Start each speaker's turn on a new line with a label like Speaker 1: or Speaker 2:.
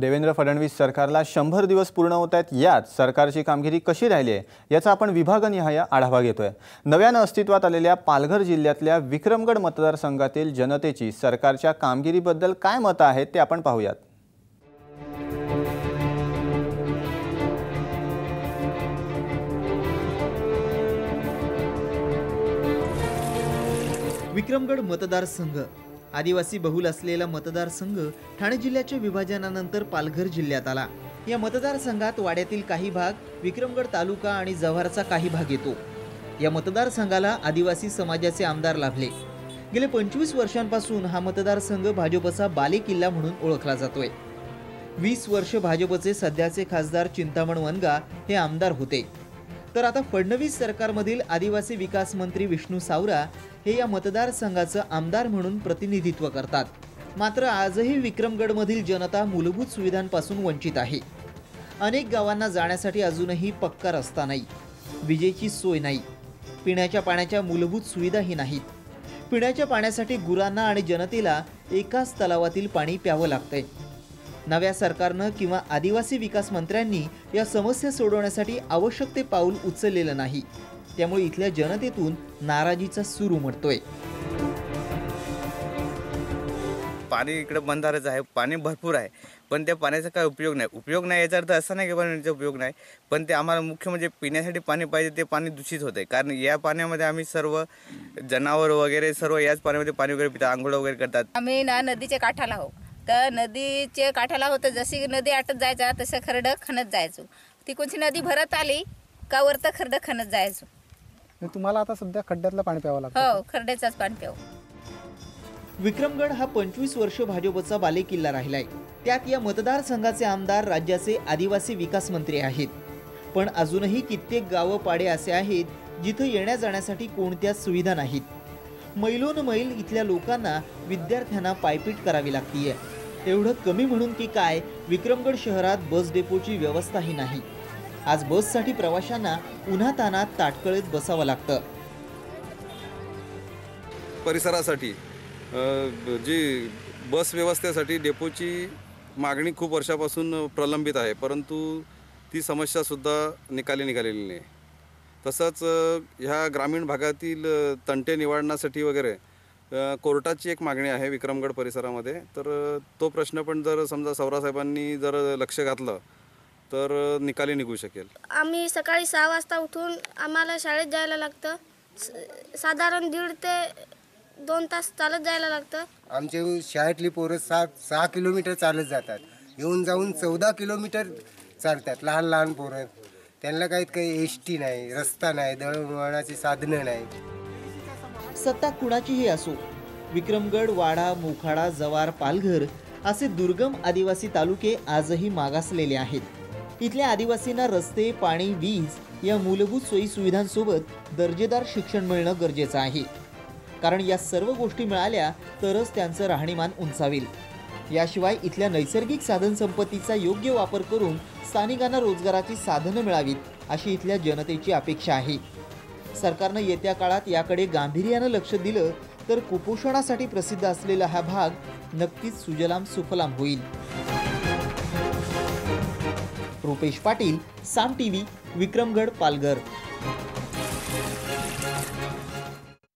Speaker 1: देवेंद्र फडणवीस सरकारला शंभर दिवस पूर्ण होत आहेत यात सरकारची कामगिरी कशी राहिली आहे याचा आपण विभागनिहाय आढावा घेतोय. नव्यानं अस्तित्वात आलेल्या पालघर जिल्ह्यातल्या विक्रमगड मतदारसंघातील जनतेची सरकारच्या कामगिरीबद्दल काय मतं आहेत ते आपण पाहूयात.
Speaker 2: विक्रमगड मतदारसंघ आदिवासी बहुल असलेला मतदारसंघ ठाणे जिल्ह्याच्या विभाजनानंतर पालघर जिल्ह्यात आला. या मतदारसंघात वाड्यातील काही भाग विक्रमगड तालुका आणि जव्हारचा काही भाग येतो. या मतदारसंघाला आदिवासी समाजाचे आमदार लाभले. गेले पंचवीस वर्षांपासून हा मतदारसंघ भाजपचा बालेकिल्ला म्हणून ओळखला जातोय. वीस वर्ष भाजपचे सध्याचे खासदार चिंतामण वनगा हे आमदार होते. तर आता फडणवीस सरकारमधील आदिवासी विकास मंत्री विष्णू सावरा हे या मतदारसंघाचं आमदार म्हणून प्रतिनिधित्व करतात. मात्र आजही विक्रमगडमधील जनता मूलभूत सुविधांपासून वंचित आहे. अनेक गावांना जाण्यासाठी अजूनही पक्का रस्ता नाही. विजेची सोय नाही. पिण्याच्या पाण्याच्या मूलभूत सुविधाही नाहीत. पिण्याच्या पाण्यासाठी गुरांना आणि जनतेला एकाच तलावातील पाणी प्यावं लागतंय. नव्या सरकारनं किंवा आदिवासी विकास मंत्र्यांनी या समस्या सोडवण्यासाठी आवश्यक ते पाऊल उचललेलं नाही. त्यामुळे इथल्या जनतेतून नाराजीचा सूर उमटतोय.
Speaker 3: पाणी इकडे बंधारच आहे. पाणी भरपूर आहे. पण त्या पाण्याचा काय उपयोग नाही. उपयोग नाही याचा अर्थ असा नाही की पाण्याचा उपयोग नाही. पण ते आम्हाला मुख्य म्हणजे पिण्यासाठी पाणी पाहिजे ते पाणी दूषित होते कारण या पाण्यामध्ये आम्ही सर्व जनावर वगैरे सर्व याच पाण्यामध्ये पाणी वगैरे पितात आंघोळ वगैरे करतात.
Speaker 4: आम्ही ना नदीच्या काठाला आहो तर नदीचे काठाला होतं जशी नदी आटत जायचा तसं खरडं खणत जायचो. तिकडची नदी भरत आली का वरतं खरडं खणत जायचो.
Speaker 5: तुम्हाला आता सध्या खड्ड्यातलं पाणी प्यावं लागतं.
Speaker 4: हो खरड्याचाच पाणी प्याव.
Speaker 2: विक्रमगड हा पंचवीस वर्ष भाजपचा बालेकिल्ला राहिलाय. त्यात या मतदारसंघाचे आमदार राज्याचे आदिवासी विकास मंत्री आहेत. पण अजूनही कित्येक गावं पाडे असे आहेत जिथं येण्या जाण्यासाठी कोणत्याच सुविधा नाहीत. मैलोन मैल इथल्या लोकांना विद्यार्थ्यांना पायपीट करावी लागतीये. एवढं कमी म्हणून की काय विक्रमगड शहरात बस डेपोची व्यवस्थाही नाही. आज बससाठी प्रवाशांना उन्हातानात ताटकळीत बसावं लागतं.
Speaker 6: परिसरासाठी जी बस व्यवस्थेसाठी डेपोची मागणी खूप वर्षापासून प्रलंबित आहे परंतु ती समस्यासुद्धा निकाली निघालेली नाही. तसंच ह्या ग्रामीण भागातील तंटे निवारणासाठी वगैरे कोर्टाची एक मागणी आहे विक्रमगड परिसरामध्ये. तर तो प्रश्न पण जर समजा सौरासाहेबांनी जर लक्ष घातलं तर निकाली निघू शकेल.
Speaker 7: आम्ही सकाळी सहा वाजता उठून आम्हाला शाळेत जायला लागतं. स- साधारण दीड ते दोन तास चालत जायला लागतं.
Speaker 8: आमचे शाळेतली पोरं सात सहा किलोमीटर चालत जातात. येऊन जाऊन चौदा किलोमीटर चालतात लहान लहान पोरं. त्यांना काही काही एस टी नाही रस्ता नाही दळणवळणाची साधनं नाही.
Speaker 2: सत्ता कुणाचीही असो विक्रमगड वाडा मोखाडा जवार पालघर असे दुर्गम आदिवासी तालुके आजही मागासलेले आहेत. इथल्या आदिवासींना रस्ते पाणी वीज या मूलभूत सोयीसुविधांसोबत दर्जेदार शिक्षण मिळणं गरजेचं आहे. कारण या सर्व गोष्टी मिळाल्या तरच त्यांचं राहणीमान उंचावेल. याशिवाय इथल्या नैसर्गिक साधनसंपत्तीचा योग्य वापर करून स्थानिकांना रोजगाराची साधनं मिळावीत अशी इथल्या जनतेची अपेक्षा आहे. सरकारनं येत्या काळात याकडे गांभीर्यानं लक्ष दिलं तर कुपोषणासाठी प्रसिद्ध असलेला हा भाग नक्कीच सुजलाम सुफलाम होईल. रुपेश पाटील साम टीव्ही विक्रमगड पालघर.